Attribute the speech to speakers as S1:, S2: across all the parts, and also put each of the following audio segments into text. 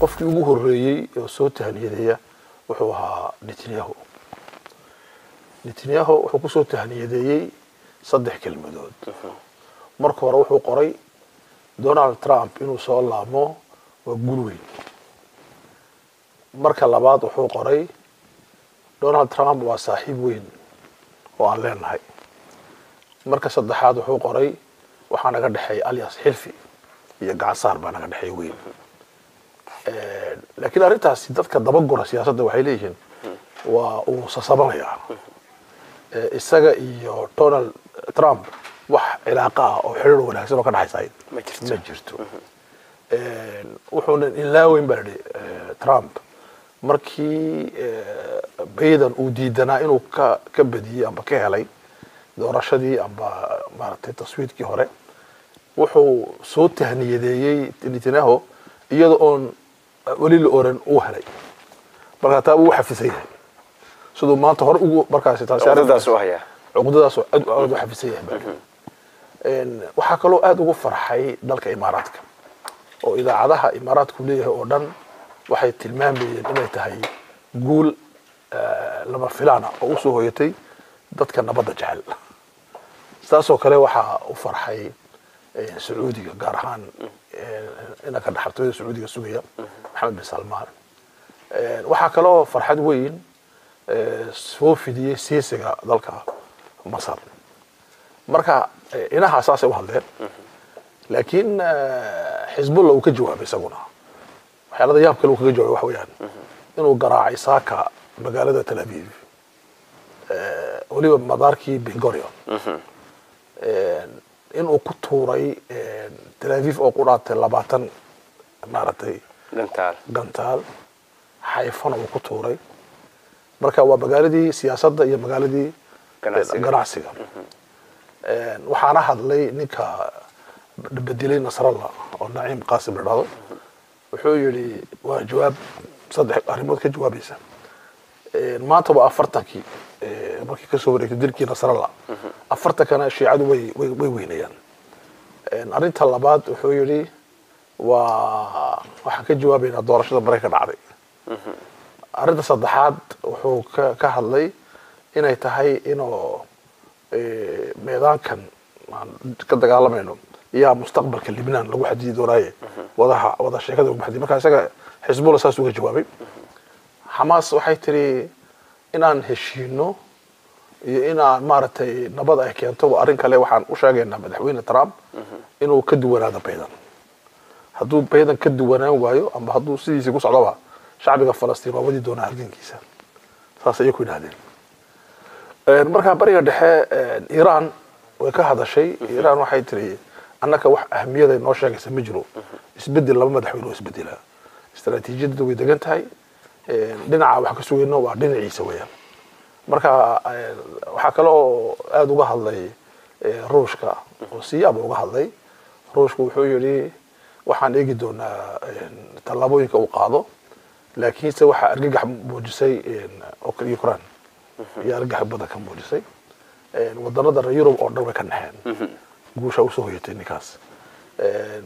S1: qofkii ugu horreeyey oo soo tahniyadeeya wuxuu ahaa netanyahu. Netanyahu wuxuu ku soo tahniyadeeyey saddex kelmadood. Marka hore wuxuu qoray donald trump inuu soo laamo waa guul weyn. Marka labaad wuxuu qoray donald trump waa saaxiib weyn oo aan leenahay. Marka saddexaad wuxuu qoray waxaa naga dhexeeya alias xilfi iyo gacansaar baa naga dhexeeya weyn laakiin arrintaasi dadka dabagora siyaasadda waxay leeyihiin waa uu sasabanayaa isaga iyo donald trump wax cilaaqa ah oo xiriir wanaagsan oo ka dhexaysa
S2: Ma jirto.
S1: ma jirto. Wuxuuna ilaaweyn baa idhi trump markii baydan uu diidanaa inuu ka ka badiyey amba ka helay doorashadii amba maaragtay taswiidkii hore wuxuu soo tahniyadeeyey netanyahu iyada oon weli la oran uu helay. Marka taa uu xafisan yahay siduu maanta hore ugu markaasi taasi
S2: cuqdadaas u hayaa
S1: cuqdadaas oo aad aad u xafisan yahay Een, waxaa kaloo aada ugu farxay dalka imaaraadka. Oo idaacadaha imaaraadku leeyahay oo dhan waxay tilmaamayeen inay tahay guul lama filaana oo u soo hoyatay dadka nabadda jecel. Sidaasoo kale waxaa u farxay sacuudiga gaar ahaan inanka dhaxaltooyada sacuudiga sugaya maxamed bin salmaan waxaa kaloo farxad weyn soo fidiyey siisiga dalka masar marka inahaa saasay u hadleen laakiin xisbullah uu ka jawaabay isaguna waxyaalada yaab kale uu kaga jawaabay waxa weeyaan inuu garaacay saaka magaalada tel aviv weliba madaarkii bengorion inuu ku tuuray eh, tel aviv oo ku dhaatay labaatan maaragtay gantaal. xayfana uu ku tuuray. Marka waa magaaladii siyaasadda iyo magaaladii
S2: Ganacsiga.
S1: ganacsiga. Een, waxaana hadlay ninka bedelay nasrallah oo naciim qaasim la dhahdo wuxuu yidhi waa jawaab saddex arrimood ka jawaabaysa. Een, maanta waa afartankii markii ka soo wareegtay dilkii nasrallah afartankana shiicadu way way weynayaan. Arrinta labaad wuxuu yidhi waa waxaan ka jawaabaynaa doorashada marayka dhacday. Arrinta saddexaad wuxuu ka hadlay inay tahay inuu eh, meedaankan aan ka dagaalamayno yaa mustaqbalka libnaan lagu xadidi doonaaye. Wadaha wada sheekada lagu xadidi marka isaga xisbullah saas uga jawaabay. Xamaas waxay tiri inaan heshiino iyo inaan maaragtay nabad ay keento arrin kale waxaan u sheegaynaa madaxweyne trump inuu ka duwanaado baydan hadduu baydan ka duwanaan waayo ama hadduu sidiisii ku socdoba shacbiga falastiin waa wadi doonaa halgankiisa. Saas ayay ku yidhahdeen Een, markaa bariga dhexe iran way ka hadashay. Iran waxay tiri annaka wax ahmiyaday noo sheegaysa ma jiro. Isbedel laba madaxweyne oo isbedela istaraatiijiyadda way degan tahay. Dhinaca wax ka sugayno waa dhinaciisa weeyaan marka een, waxaa kale oo aada uga hadlay ee, ruushka. Oo siyaaba uga hadlay. Ruushku wuxuu yidhi waxaan eegi doonaa een, tallaabooyinka uu qaado laakiinse waxaa argagax muujisay ukraine iyo argagax badan ka muujisay. Wadanada reer yurub oo dhan way ka naxeen. Guusha u soo hoyatay ninkaas.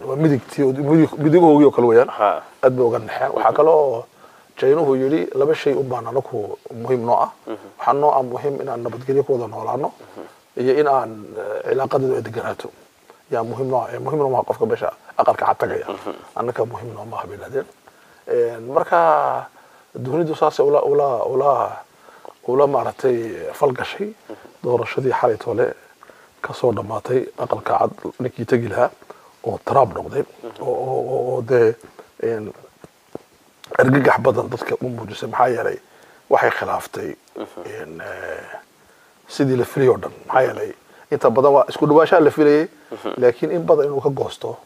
S1: Waa midigtii midig- midigahoogii oo kale weeyaan.
S2: Ha.
S1: aad bay uga naxeen. Waxaa kale oo jaynuhu yidhi laba shay un baan anaku muhiim noo ah. Waxaa noo ah muhiim inaan nabadgelyo ku wada noolaano iyo in aan eh, cilaaqadeedu ay deganaato. Yaa muhiim noo ah muhiim noo maaha qofka meesha aqalka cad tagaya. Annaka muhiim noo maaha bay dhahdeen Een, marka dunidu saasay ula ula ula ula maaragtay falgashay doorashadii xalay tole ka soo dhammaatay aqalka cad ninkii tegi lahaa oo trump noqday. Oo oo- oo dee argagax badan dadka u muujisay maxaa yeelay waxay khilaaftay een, eh, sidii la filayay oo dhan maxaa yeelay inta badan waa isku dhawaashaa la filayay laakiin in badan inuu ka goosto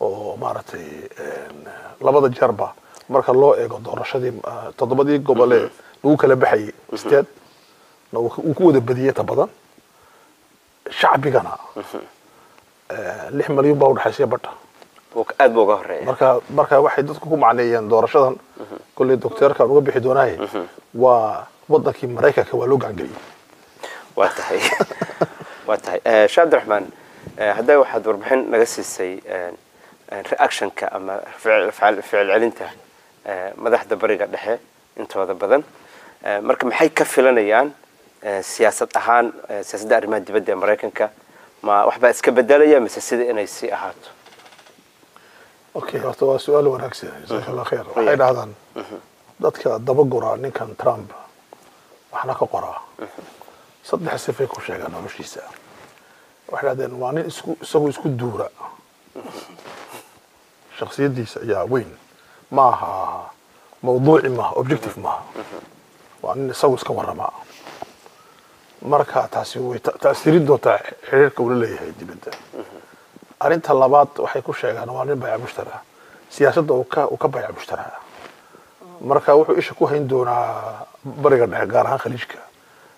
S1: oo maaragtay labada jeerba marka loo eego doorashadii toddobadii gobole lagu kala baxayay isteed na uu uu ku wada badiyay inta badan shacbigana eh, lix malyan baa udhexaysaya badha
S2: Wuu- aad buu uga horreeya
S1: marka marka waxay dadku ku macneeyeen doorashadan kolley docteerkan uga bixi doonaaye waa wadankii maraykanka waa loo gacangeliyey
S2: waa tahay. Waa tahay. Eh, sheekh cabdiraxmaan eh, hadday waxaad warbixin naga siisay eh, reactionka ama ficil celinta madaxda bariga dhexe intooda badan. Marka maxay ka filanayaan siyaasad ahaan siyaasadda arrimaha dibadda ee maraykanka? Ma waxbaa iska bedelaya mise sida inay sii ahaato
S1: okay horta waa su'aal wanaagsan. Jazaaka allah khayr. Waxay dhahdaan dadka dabagura ninkan trump waxna ka qoraa saddex sifay ku sheegaan noloshiisa. Waxay dhahdeen waa nin isku isagu isku duura. Shaksiyadiisa ayaa weyn. Ma aha mawduuci maaha objective maaha waa nin isagu iska warramaa marka taasi way ta- taasirin doontaa xiriirka uu la leeyahay dibadda arrinta labaad waxay ku sheegaan waa nin bayca mushtara siyaasadda uu ka uu ka bayca mushtara marka wuxuu isha ku hayn doonaa bariga dhexe gaar ahaan khaliijka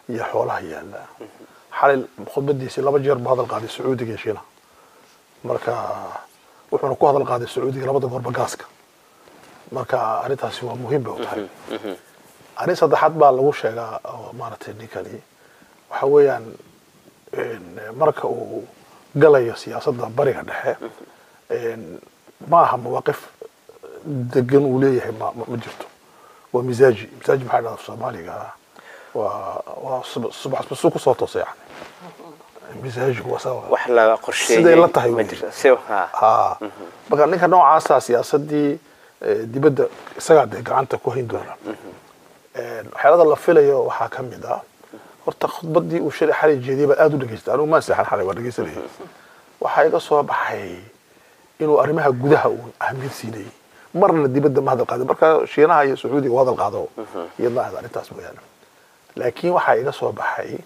S1: iyo xoolaha yaalla. Xalay khudbadiisii laba jeer buu hadal qaaday sacuudiga iyo marka wuxuuna ku hadal qaaday sacuudiga labada goorba gaaska. Marka arrintaasi waa muhiim bay u tahay. Arrin saddexaad baa lagu sheegaa oo maaragtay ninkani waxa weeyaan marka uu galayo siyaasadda bariga dhexe. Ma aha mawaaqif degan uu leeyahay ma, jirto. Waa misaaji misaaji maxaa dhahda soomaaliga? Waa waa sub- subax basuu ku soo toosay yani misaajigu waa
S2: wax
S1: Siday la tahay
S2: ha
S1: ha marka ninka noocaasa siyaasadii eh, dibadda isagaa dee gacanta ku hayn doona Een, waxyaalada la filayo waxaa ka mid ah horta khudbadii uu shalay xalay jeediyay baa aada u dhegeystay anugu maan seexan xalay waa dhegeysanayay waxaa iga soo baxay inuu arrimaha gudaha uu ahmiyad siinayay marna dibadda ma hadal qaadin marka shiinaha iyo sacuudiga u hadal qaado. Iyadna arrintaas mooyaane laakiin waxaa iga soo baxay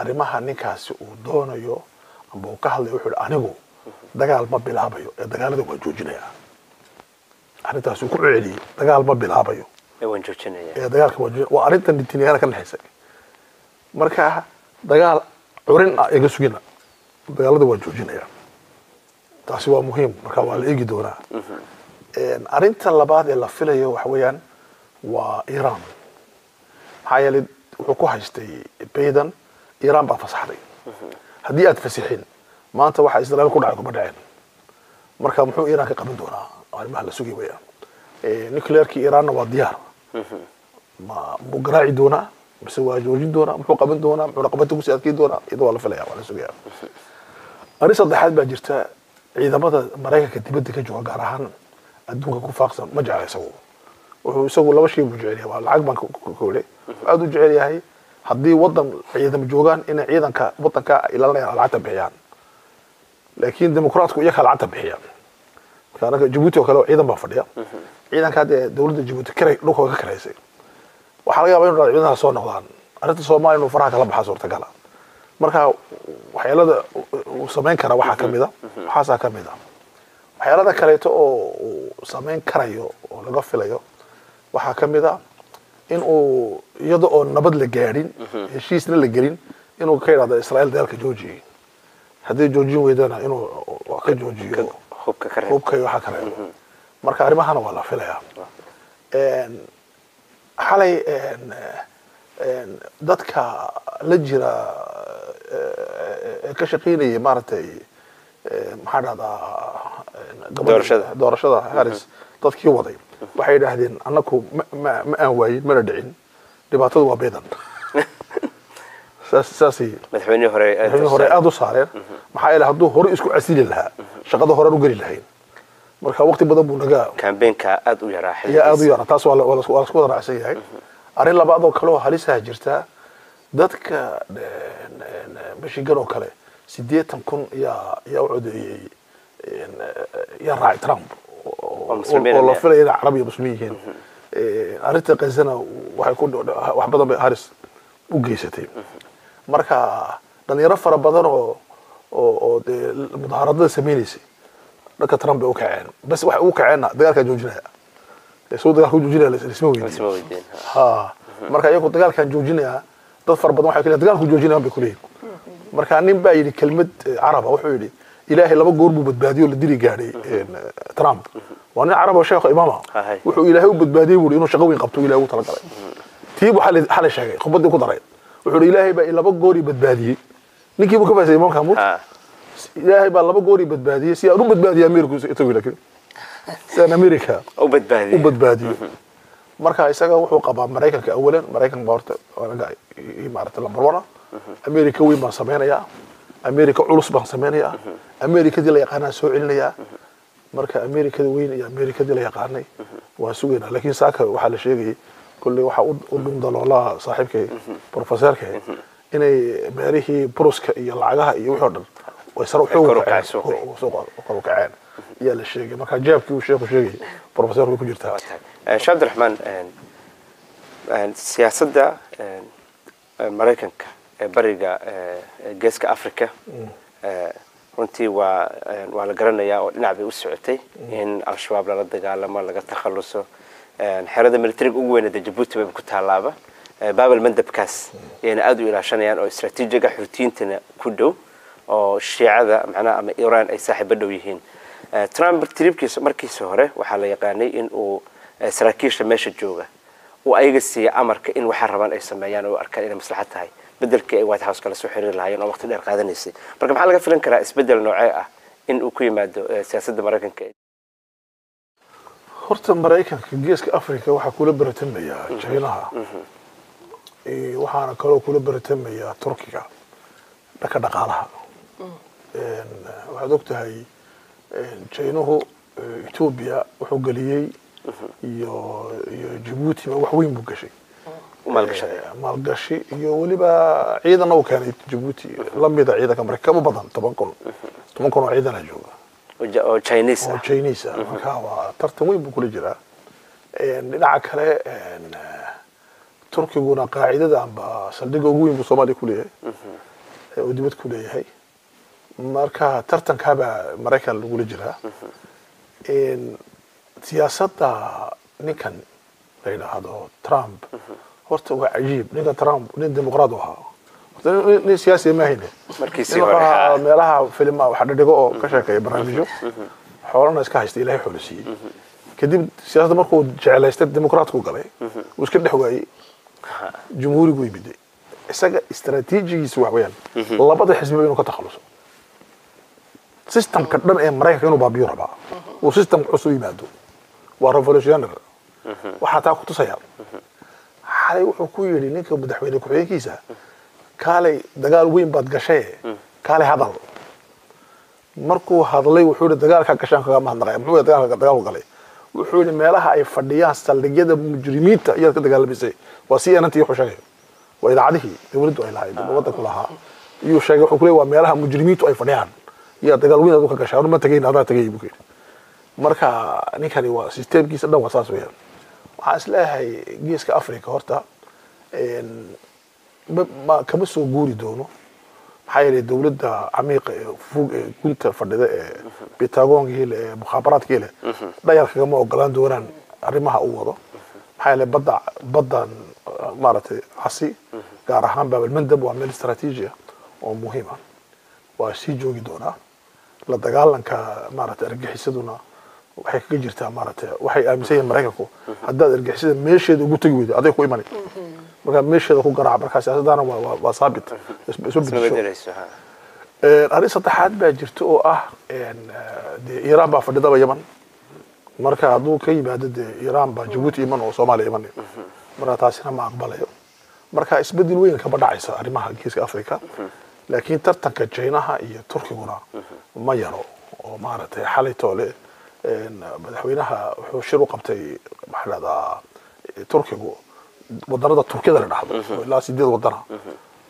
S1: arrimaha ninkaasi uu doonayo amba uu ka hadlayo wuxuu ihi anigu dagaal ma bilaabayo. Ee dagaalada waa joojinayaa arrintaas uu ku celceliyey dagaal ma bilaabayo.
S2: Ee waan joojinaya.
S1: Ee dagaalka waa joojin- waa arrinta nitiniyaana ka naxaysay marka dagaal curin ah iga sugina dagaalada waa joojinaya. Taasi waa muhiim. Marka waa la eegi doonaa. Een, arrinta labaad ee la filayo waxa weeyaan waa iran. Maxaa yeelay wuxuu ku haystay baydan iran baa fasaxday. Haddii aad fasixin maanta waxa israa'iil ku dhacay kuma dhaceen marka muxuu iran ka qaban doonaa? Arrimaha la sugay weeyaan. Nuclearkii iranna waa diyaar. Ma muu garaaci doonaa mise waa joojin doonaa muxuu qaban doonaa muxuu raqabada ku sii adkeyn doonaa iyada waa la filaya waa la sugaya arrin saddexaad baa jirta ciidamada maraykanka dibadda ka jooga gaar ahaan adduunka ku faaqsan ma jecla isagu wuxuu isagu laba shay buu jecel yahay waa lacag baan koole aada u jecel yahay haddii wadan ciidamo joogaan inay ciidanka wadanka ilaalinayaan lacagta bixiyaan laakiin dimuqraatku iyakaa lacagta bixiyaan marka anaga jabuuti oo kale ciidan baa fadhiya ciidanka hadda dowladda jabuuti karay dhulkooda ka karaysay waxaa laga yaabaa inu dhacdo ciidanaha soo noqdaan. Arrinta soomaaliya inuu faraha kala baxaa suurtagala. Marka waxyaalada uu samayn kara waxaa ka mid a. Waxaasaa ka mid a. Waxyaalada kaleeto oo uu samayn karayo oo laga filayo waxaa ka mid a in uu iyada oo nabad la gaadhin heshiisna la gelin inuu ka yidhahdo israa'iil dagaalka joojiye. Haddii joojin weydana inuu ka joojiyo.
S2: Hubka ka
S1: iyo waxa kale. Marka arrimahana waa la filayaa حالي إن آه،
S2: إن
S1: آه، دتك لجرا آه، كشقيني مرتي محرضة دورشدة دورشدة هارس تذكي وضيم وحيد أهدين أنكو ما ما ما أنوي
S2: مردين دباتو وبيضا
S1: ساسي. مدحوني هوري مدحوني هوري أدو صارير. محايل هدو هوري إسكو عسيل لها. شقده هوري نقري لهين. Marka waqti badan buu naga
S2: kambeenka aada u yaraa
S1: ayaa aada u yara taas waa wada raacsan yahay. Arrin labaad oo kale oo halisaha jirta dadka michigan oo kale siddeetan kun yaa yaa u codeeyey yaa raacay trump. Oo- la filaya inay carab iyo muslimiin yihiin. Een, arrinta kazana waxay ku wax badan bay haris u geysatay. Marka dhalinyaro fara badan oo oo oo dee mudaaharadada sameynaysay
S2: لك ترامب أوكا
S1: بس واحد أوكا عين دقالك جوجينها سو دقالك جوجينها الاسمه ويدين الاسمه ويدين ها مركا يكو دقالك جوجينها تضفر بضم حيو كلها مركا نين كلمة عربة وحيولي إلهي لما قربوا بتباديو لديري قاري ترامب وأنا عربة شيخ إمامه وحو إلهي بتباديو لأنه
S2: شغوي
S1: قبتو إلهي وطلق رأي تيبو حالي حالي شاقي خبط دي قدر رأي وحو إلهي بقى إلا بقوري بتبادي نكيبو كباسي إمام كامور ilaahay baa laba goor i badbaadiyey si aan u sidan america
S2: u
S1: badbaadiyo marka isaga wuxuu qabaa maraykanka awalan maraykan baa horta maarata lambar one ah america weyn baan samaynayaa america culus baan samaynayaa americadii la yaqaanaan soo celinayaa marka americada weyn iyo americadii la yaqaanay waan sugaynaa laakiin saaka waxaa la sheegayay kolley waxaa u u dhum daloolaha saaxiibkay profesorka inay meelihii buruska iyo lacagaha iyo wixii oo dhan way sare xoog
S2: kor u
S1: u
S2: kacay
S1: kaceen
S2: suuqii.
S1: kor- suuqa kor u kaceen ayaa la sheegay marka jaabkii uu sheekhu sheegay profesor way ku jirtaa
S2: waa tahay Eh, sheekh cabdiraxmaan een, een, siyaasadda een, eh, maraykanka ee bariga eh, ee geeska africa eh, runtii waa een, waa la garanayaa oo dhinac bay u socotay in al-shabaab lala dagaalamo laga takhaluso een, xerada militariga ugu weynada jabuuti bay ku taalaaba Eh, baabel mandabkaas ayayna aada u ilaashanayaan oo istraatiijiga xurtiyiintana ku dhow oo shiicada macnaha ama iran ay saaxiibo dhow yihiin. Eh, trump tribkiisa markiisa hore waxaa la yaqaanay in uu eh, saraakiisha meesha jooga. Uu ayaga siiya amarka in waxaa rabaan ay sameeyaan oo arkaan inay maslaxad tahay. Bedelkii ay white house kala soo xiriiri lahaayeen oo waqti dheer qaadanaysay. Marka maxaa laga filan karaa isbeddel noocee ah in uu ku yimaado eh, siyaasadda maraykanka?
S1: Horta maraykanka geeska africa waxaa kula baratamayaa jaynaha Eh, waxaana kaloo kula baratamayaa turkiga dhanka dhaqaalaha waxaad og tahay jaynuhu etoobiya wuxuu geliyey iyo iyo jabuutiba wax weyn buu gashay.
S2: U
S1: Eh, maalgashi iyo weliba ciidanna uu keenay jabuuti lamida ciidanka maraykan kama badan toban kun. Toban kun oo ciidana jooga.
S2: Oo oo chinese
S1: oo
S2: ah
S1: chinese marka waa tartan weyn buu kula jiraa. Dhinaca kale turkiguna qaacidada amba saldhigga ugu weyn buu soomaaliya ku leeyahay. Ee uu dibad ku leeyahay marka tartankaabaa maraykan lagula jiraa En, siyaasadda ninkan la yidhaahdo trump horta waa cajiib. Ninka trump nin dimuqraad u ahaa. Horta nin- siyaasiya ma hayne.
S2: Markiisii
S1: nin
S2: hore
S1: wuxuu ahaa.
S2: haa.
S1: meelaha filima waxa dhadhigo oo ka sheekeeya barnaamijyo xoolana iska haysta ilaahay xoolo siiyey. Kadib siyaasadda markuu jeclaystay dimuqraatku galay uu iska dhex waayey. Jumhuurigu yimiday isaga istaraatiijigiisa wax labada xisbiba inuu ka takhaluso systemka dhan ee maraykanka inuu baabiyo rabaa uu system cusub yimaado. Waa revolutionary. Waxaa taa ku tusaya. Xalay wuxuu ku yidhi ninka madaxweyne ku-xigeenkiisa kaalay dagaal weyn baad gashaye kaalay hadal. Markuu hadlay wuxuu yihi dagaalka gashaan kaga muxuu dagaalka dagaalku galay. Wuxuu yihi meelaha ay fadhiyaan saldhigyada mujrimiinta ayaad ka dagaalamisay waa si anantii wuxuu sheegay. Waa idaacadihii dawladdu ay lahayd wadanku lahaa. Iyuu sheegay wuxuu ku leeyahay waa meelaha mujrimiintu ay fadhiyaan yaa dagaal weyn aad ka gashaa anu ma tegayn adaa tegay buu yidhi marka ninkani waa systemkiisa dhan waa saas weeyaan waxaan is leeyahay geeska africa horta. Kama soo guuri doono maxaa yeelay dawladda camiiqa ee fog ee gunta fadhida ee bitagonkii leh ee mukhaabaraadkii leh dhayar kagama ogolaan doonaan arrimaha uu wado maxaa yeelay badda baddan maaragtay casi gaar ahaan baabalmandab waa meel istaraatiiji ah oo muhiim ah waa sii joogi doonaa la dagaalanka maaragtay argagixisaduna waxay kaga jirtaa maaragtay waxay aaminsan yihiin maraykanku. Haddaad argagixisada meesheeda ugu tegi weydo aday ku imani. Markaa meesheeda ku garaac markaa siyaasaddaana waa waa waa saabit.
S2: Isma
S1: bedesho. arrin saddexaad baa jirta oo ah dee iiraan baa fadhidaba yaman marka hadduu ka yimaado dee iiraan baa jabuuti iman oo soomaaliya iman marka taasina ma aqbalayo. Marka isbeddel weyn kama dhacaysa arrimaha geeska africa laakiin tartanka jaynaha iyo turkiguna ma yaro oo maaragtay xalay toole een, madaxweynaha wuxuu shir u qabtay maxaa dhahdaa turkigu wadanada turkiyada la dhahdo ilaa sideed wadana.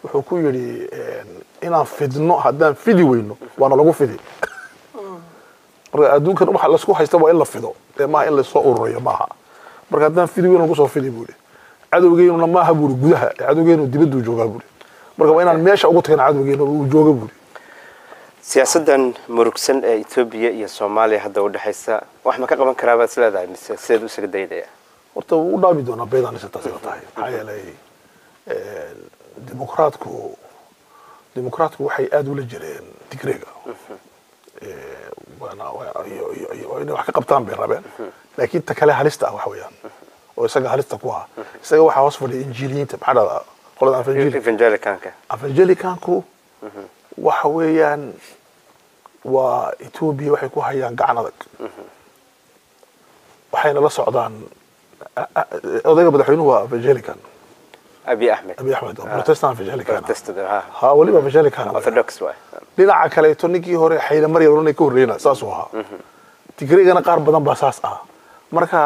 S1: Wuxuu ku yidhi inaan fidno haddaan fidi weyno waana lagu fidi. Marka adduunkan waxa la isku haysta waa in la fido ee maaha in la soo ururiyo maaha. Marka haddaan fidi weyno lagu soo fidi buuri cadowgeynuna maaha buuri gudaha ee cadowgeenu dibaduu joogaa buuri marka waa inaan meesha ugu tagna cadowgeenu uu jooga buuri
S2: siyaasaddan murugsan ee etoobiya iyo soomaaliya hadda u dhexaysa wax ma ka qaban karaa baad is leedahay mise sideed u isaga daydaya
S1: horta u dhaabi doonaa beedan taas ila tahay. Maxaa yeelay een, dimuqraatku dimuqraatku waxay aada ula jireen digreega iyo inay wax ka qabtaan bay rabeen. Laakiin ta kale halista ah wax weeyaan. Oo isaga halista ku ah isaga waxaa hoos fadhiya injiiliyiinta maxaa dhahdaa qolada evangeli
S2: evangelicanka
S1: evangelicanku waxa weeyaan waa etoobiya waxay ku hayaan gacan adag. Waxayna la socdaan odayga madaxweynuhu waa evangelican
S2: abi axmed
S1: abi protestant evangelican
S2: ha
S1: ha weliba evangelican
S2: orthodox
S1: dhinaca kaleeto ninkii hore xayla maryam oranay ka horreeyna saasuu ahaa. Tigreegana qaar badan baa saas ah marka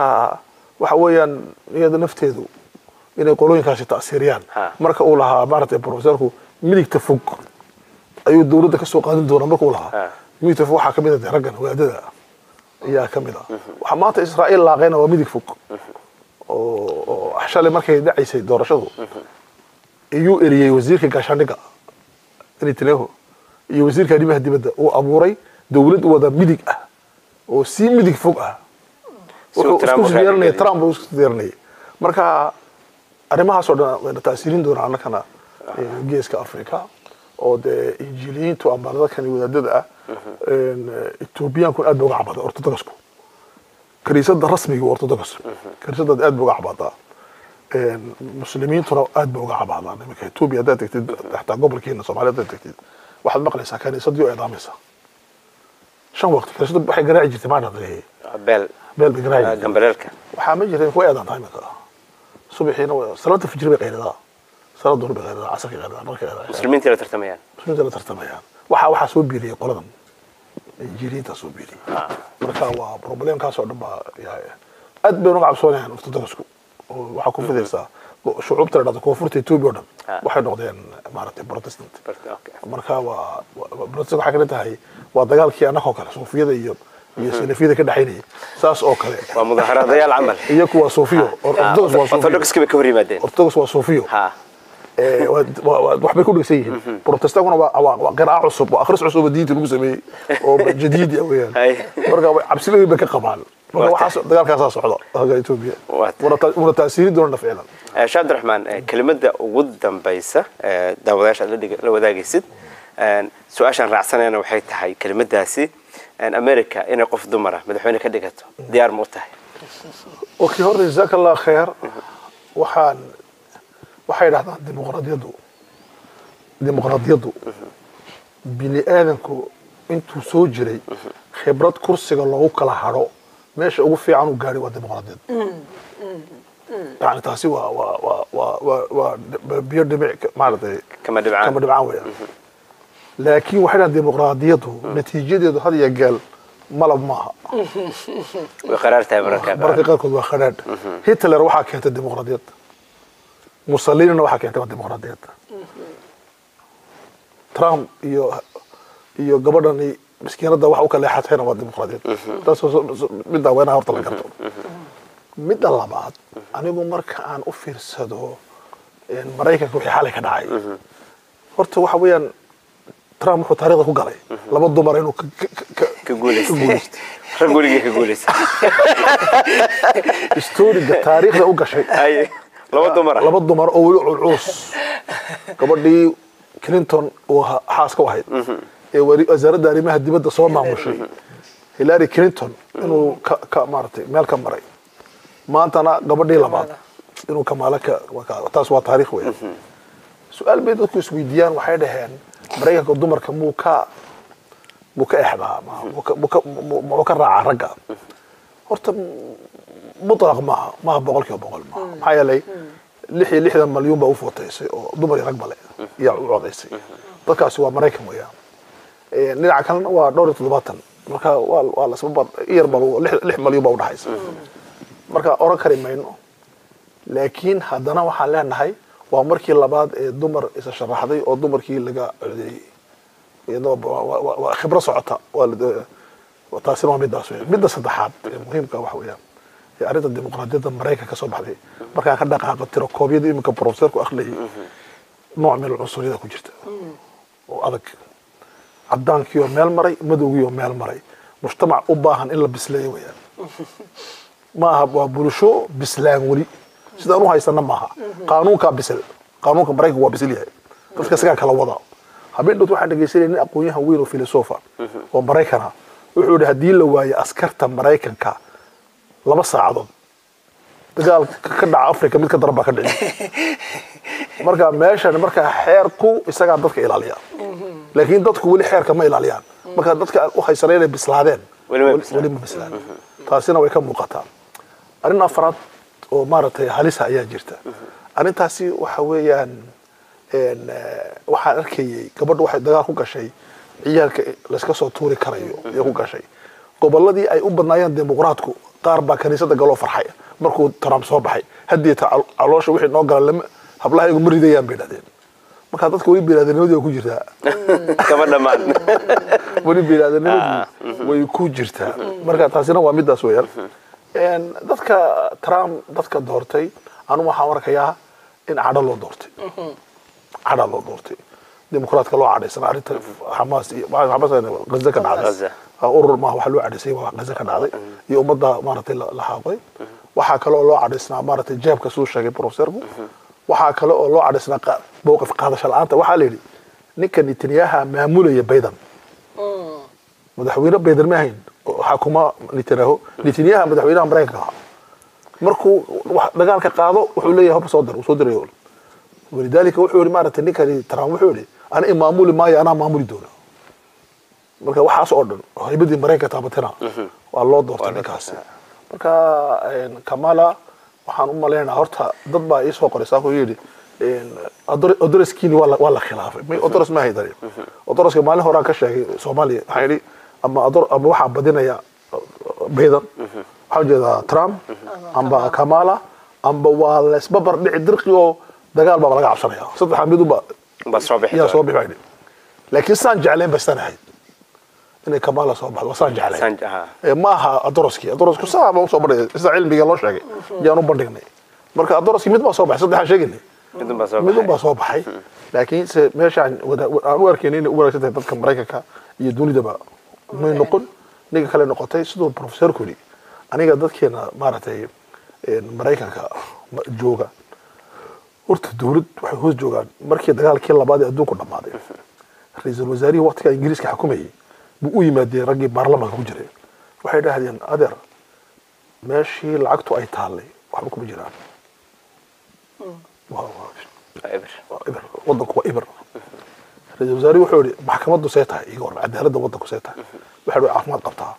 S1: waxa weeyaan iyada nafteedu inay qolooyinkaasi ta'siiriyaan
S2: Ha.
S1: marka uu lahaa maaragtay profesorku midigta fog ayuu dowladda ka soo qaadin doonaa marka uu lahaa.
S2: Ha.
S1: midigta fog waxaa ka mid ah raggan wadaadada ayaa ka mid ah. Waxaa maanta israa'iil laaqayna waa midig fog. Oo oo shalay markay dhacaysay doorashadu. Iyuu eriyey wasiirka gaashaandhigga netanyahu iyo wasiirka arrimaha dibadda uu abuuray dowlad wada midig ah oo si midig fog ah. Wuxuu isku
S2: raadiyay.
S1: trump uu isku diyaarinayay marka arrimahaasoo dhan wayna taasiirin doonaa annakana geeska africa oo dee injiliyiintu ama dadkan wadaadada ah een, ethoobiyaanku aad ba uga cabada ortodokasku. Kaniisada rasmiga orthodox kaniisadaad aad ba uga Een, muslimiintuna aad ba uga cabaadaan iminka etoobiya haddaad tegtid xataa gobolkiina soomaaliya haddaad tegtid waxaad maqlaysaa kaniisadii oo eedaamaysa. Shan waqti kaniisada waxay garaaci jirtay maa dhadee
S2: beel.
S1: Beel bay garaaci jirtay.
S2: Gambaleelka
S1: waxaa ma jirin kuwa eedaantaa iminka subaxiina waa- salaada fajri bay qaylidaa salaada duhur bay qaylidaa casarkay qaylidaa markay qaylidaa
S2: muslimiintii la tartamayaan
S1: muslimiinta la tartamayaan waxaa waxaa soo biiriyay qoladan injiiliyiintaa soo biiriyay marka waa problemkaasoo dhan baa yaa- aad bay uga cabsoonayaan ortodokasku oo waxaa ku fidaysaa shucuubta la dhahdo koonfurta etoobiya oo dhan
S2: Ah.
S1: waxay noqdeen maaragtay protestant marka waa protestant waxay kala tahay waa dagaalkii annagoo kale suufiyada iyo iyo salafiyada ka dhexaynayay saas oo kale
S2: waa mudaaharaadayaal camal
S1: iyo kuwa suufiyo orthodox waa suufiyo
S2: orthodoxki bay ka hor yimaadeen
S1: orthodox waa suufiyo
S2: ha
S1: ee, waa- waa- waa- waxbay ku dhegsan yihiin protestantkuna waa waa- waa qiraac cusub waa akhris cusub oo diinta lagu sameeyey oo jadiidi ah weeyaan
S2: Hay.
S1: marka way- cabsi weyn bay ka qabaan marka
S2: Waa
S1: waxaas dagaalkaasaa socda haga etoobiya
S2: Waa tahay.
S1: Wana ta- wana taasiiri doona ficlan
S2: Eh, sheekh cabdiraxmaan eh, kelimada ugu dambaysa eh, daawadayaasha aad la dhig- la wadaagaysid eh, su-aashaan raacsanayna waxay tahay kelimadaasi eh, america inay qof dumara madaxweyne ka dhigato diyaar ma u tahay
S1: okay horta jazaaka allah kheer waxaan waxay dhahdaan dimuqraadiyaddu dimuqraadiyaddu bini aadanku intuu soo jiray khibrad kursiga loogu kala hadho meesha ugu fiican uu gaadhay waa dimuqraadiyad yani taasi waa waa waa waa waa biyo
S2: kama dhibcaan
S1: kama dhibcaan weeyaan laakiin waxay dhahdaan dimuqraadiyaddu natiijadeedu had iyo geel malab maaha.
S2: Mararka
S1: mararka
S2: qaar.
S1: Qaarkood waa khadhaadh hitler waxaa keentay dimuqraadiyad. Mussolinina waxaa keentay waa dimuqraadiyad. Trump iyo iyo gabadhani miskiinada waxa u kala leexatayna waa dimuqraadiyad. Taas middaa weenaha horta la garto. Midda labaad anigu marka aan u fiirsado maraykanka wixii xalay ka dhacay horta waxa weeyaan trump wuxuu taariikhda ku galay laba dumar inuu historiga taariikhda u gashay
S2: Hay, laba
S1: dumar oo weli culculus gabadhii clinton uu xaaska u ahayd ee wari- wasaaradda arrimaha dibadda soo maamushay hillary clinton inuu ka ka maaragtay meel ka maray maantana gabadhii labaad inuu kamaalo ka ka- taas waa taariikh weya su'aal bay dadku isweydiiyaan waxay dhaheen maraykanka dumarka muu ka muu ka exdaa ma- muu ka- raacaa ragga. Horta mutlaq maaha maaha boqol kiiba boqol maaha maxaa yeelay lix iyo lixdan malyuun baa u footaysay oo dumar iyo rag bale yaa u codaysay dadkaasi waa maraykan weeyaan. Eh, dhinaca kalena waa dhowr iyo toddobaatan marka waa waa la isba bar- in yar baa lagu- lix lix malyuun baa udhaxaysa marka oran kari mayno laakiin haddana waxaan leenahay waa markii labaad ee dumar isa oo dumarkii laga codeeyey iyadoo waa- khibro socota. Taasina waa midaas weeyaan midda saddexaad ee muhiimka waxa weeyaan ee arrinta dimuqraadiyadda maraykanka ka soo baxday. Markaan ka dhaqaaqo tiro iminka profesorku akhriyay nooc meel cunsuriyada ku jirta. Oo adag. Cadaankii oo meel maray madowgii oo meel maray. Mujtamac u baahan in la bisleeyo weeyaan. Maaha waa bulsho bislaan weli sidaan u haysana maaha. Qaanuunkaa bisil. Qaanuunka maraykanka waa bisil yahay. Dadka isagaa kala wada. Habeen dhowt waxaan dhegeysanaya nin aqoon-yahan weyn oo filosofa oo maraykana wuxuu yihi haddii la waayo askarta maraykanka laba saacadood dagaal ka dhaca africa mid ka daran baa ka dhici. Marka meeshan marka xeerku isagaa dadka ilaaliya laakiin dadku weli xeerka ma ilaaliyaan. Marka dadka u haysanay inay bislaadeen
S2: Weli ma bislaan.
S1: taasina way ka muuqataa. Arrin afraad oo maaragtay halisa ayaa jirta. Arrintaasi waxa weeyaan eh, waxaan arkayay gabadhu waxay dagaal ku gashay ciyaalka layska soo tuuri karayo ayay ku gashay. Gobolladii ay u badnaayeen dimuqraadku qaar baa kaniisada galoo farxay markuu trump soo baxay. Haddeeta cal- caloosha wixii noo gala lama hablaha iyagu ma ridayaan bay dhahdeen marka dadka weli biniaadamnimadii way ku jirtaa.
S2: Kama dhammaan
S1: weli biniaadamnimadii way ku jirtaa. Marka taasina waa midaas weeyaan. Een, dadka trump dadka doortay anu waxaan arkayaa in cadho loo doortay. Cadha loo doortay. Dimuqraadka loo cadhaysana arrinta xamaas iyo gaza ka dhacday. Urur maaha waxa loo cadhaysay waa gaza ka dhacday. Iyo ummadda maaragtay la xaaqay waxaa kale oo loo cadhaysnaa maaragtay jeebka suu sheegay professorku waxaa kale oo loo cadhaysnaa mowqif qaadasho la'aanta. Waxaa la yidhi ninka netanyaha maamulaya baydan madaxweyne baydan ma ahayn. oo xakuma netanyahu netanyaha madaxweynaha maraykanka ahaa. Markuu wax- dagaalka qaado wuxuu leeyahay haba soo uu soo dirayo walidaalika wuxuu yihi maaragtay ninkani trump wuxuu yihi ana imaamuli maayo anaa maamuli doona. Marka waxaas oo dhan haybadii maraykanka taabatina waa loo doortay ninkaasi marka kamala waxaan u malaynaa horta dad baa iisoo qoray saakuu yidhi een, Odor- odoroskiini waa la- khilaafay. May odoros ma haydanin odoroska maalin horaan ka sheegay soomaaliya waxaan yidhi ama ama waxaa badinaya baydan waxaan jeedaa trump amba kamala amba waa laysbabar dhici dirqi oo dagaal baa laga cabsanaya. Saddexa midunba
S2: soo bixi
S1: yaa
S2: doona.
S1: soo bixi bayni laakiin saan jeclayn bastan ahayd inay kamala soo baxdo saan jeclayn. Ee ma aha adoroski. Adorosku saa u soo bandhigay sida cilmiga loo sheegay yaan u bandhignay. Marka adoroski mid baa soo baxay saddexaan sheegaynay
S2: midun baa soo baxay.
S1: soo baxay. Laakiin se meeshaan aan u arkayna inay u wanaagsan tahay dadka maraykanka iyo dunidaba may noqon ninka kale noqotay siduu professorku yidhi aniga dadkeena maaragtay maraykanka ma- jooga. Horta dowlad waxay hoos joogaan. Markii dagaalkii labaad ee adduunku dhammaaday ra'iisul wasaarihii waqtiga ingiriiska xukumayay buu u yimaadeen raggii baarlamaanka ku jiray. Waxay dhahdeen adeer meeshii lacagtu ay taallay waxba kuma jiraan. Ibir wadanku waa ibir ra'iisul wasaarihi wuxuu yihi maxkamaddu see tahay? Iga hor cadaaladda wadanku see tahay? Waxa yihi caafimaad qabtaa.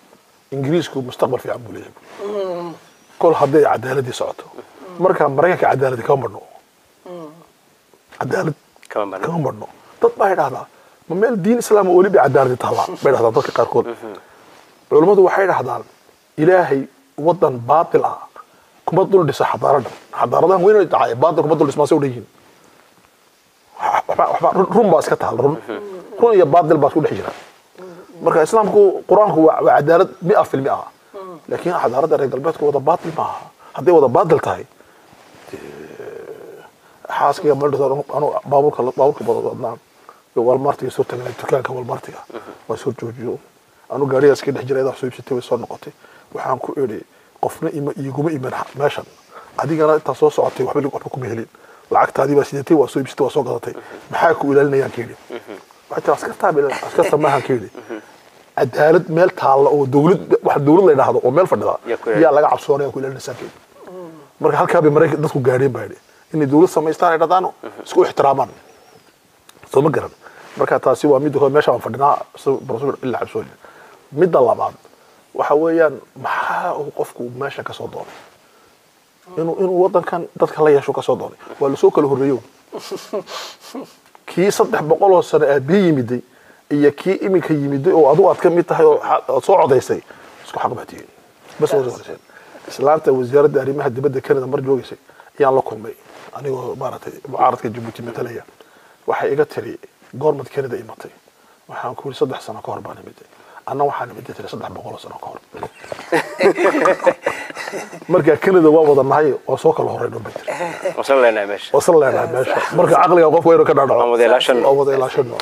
S1: Ingiriisku mustaqbal fiican buu leeyahay. Kol hadday cadaaladii socoto marka maraykanka cadaaladii kama badhno cadaalad
S2: kama marno.
S1: dad baa idhahdaa ma meel diin islaam oo weli bay cadaaladi taallaa? Bay dhahdaan dadka qaarkood. Culummadu waxay dhahdaan ilaahay wadan baatil ah. Kuma dul dhisa xadaaradan. Xadaaradahan weyn dhacay baatil kuma dul dhismaasay u dhanyihiin waxba waxba run baa iska taal run. Run iyo baatil baa isku dhex jira. Marka islaamku qur'aanku waa cadaalad mia fil mia laakiin xadaaradda reer galbeedku wada baatil maaha hadday wada baatil tahay xaaskiga maldhisa anu baabuurka baabuurka badadnaan walmartiga soo tagnay dukaanka walmartiga. Waa soo joojiyo. Anu gaarigaas ka dhex jiray adaa soo iibsatay way soo noqotay. Waxaan ku idhi qofna ima iguma iman meeshan. Adigana intaa soo socotay waxba kuma helin lacagtaadii baa sidatay waa soo iibsatay waa soo gadatay maxaa ku ilaalinayaan ka yidhi askartaa askarta maahan ka yidhi cadaalad meel taalla oo dowlad wax dowlad la yidhaahdo oo meel fadhida
S2: Yaa
S1: laga cabsoonaya ku ilaalinaysaa ka yidhi marka halkaa bay maraykan dadku gaadheen baa yidhi inay dowlad samaystaan ay dhadaan isku ixtiraamaan soo ma garan marka taasi waa midda hore meesha aan fadhinaa isagoo professor ila cabsooni midda labaad waxa weeyaan maxaa uu qofku meesha ka soo doonay inuu wadankan dadka la yeesho ka soo doonay. Waa la soo kala horreeyo kii saddex boqol oo sano aad bii yimiday iyo kii iminka yimiday oo adigu aad ka mid tahay oo aad soo codaysay isku xaq baa tihiin. Bas islaanta wasaaradda arrimaha dibadda canada mar joogaysay ayaan la kulmay. Anigoo maaragtay mucaaradka jabuuti matalaya waxay iga tiri goormad canada imatay. Waxaan ku yiri saddex sano ka hor baan imiday anna waxaan imiday tiri saddex boqol oo sano ka hor marka canada waa wada nahay waa soo kala horey dhan bay tiri
S2: wasan leenahay meesha
S1: wasan leenahay meesha marka caqliga qofku waa inuu ka dhaadhaco
S2: Aan wada ilaashano.
S1: oo wada ilaashano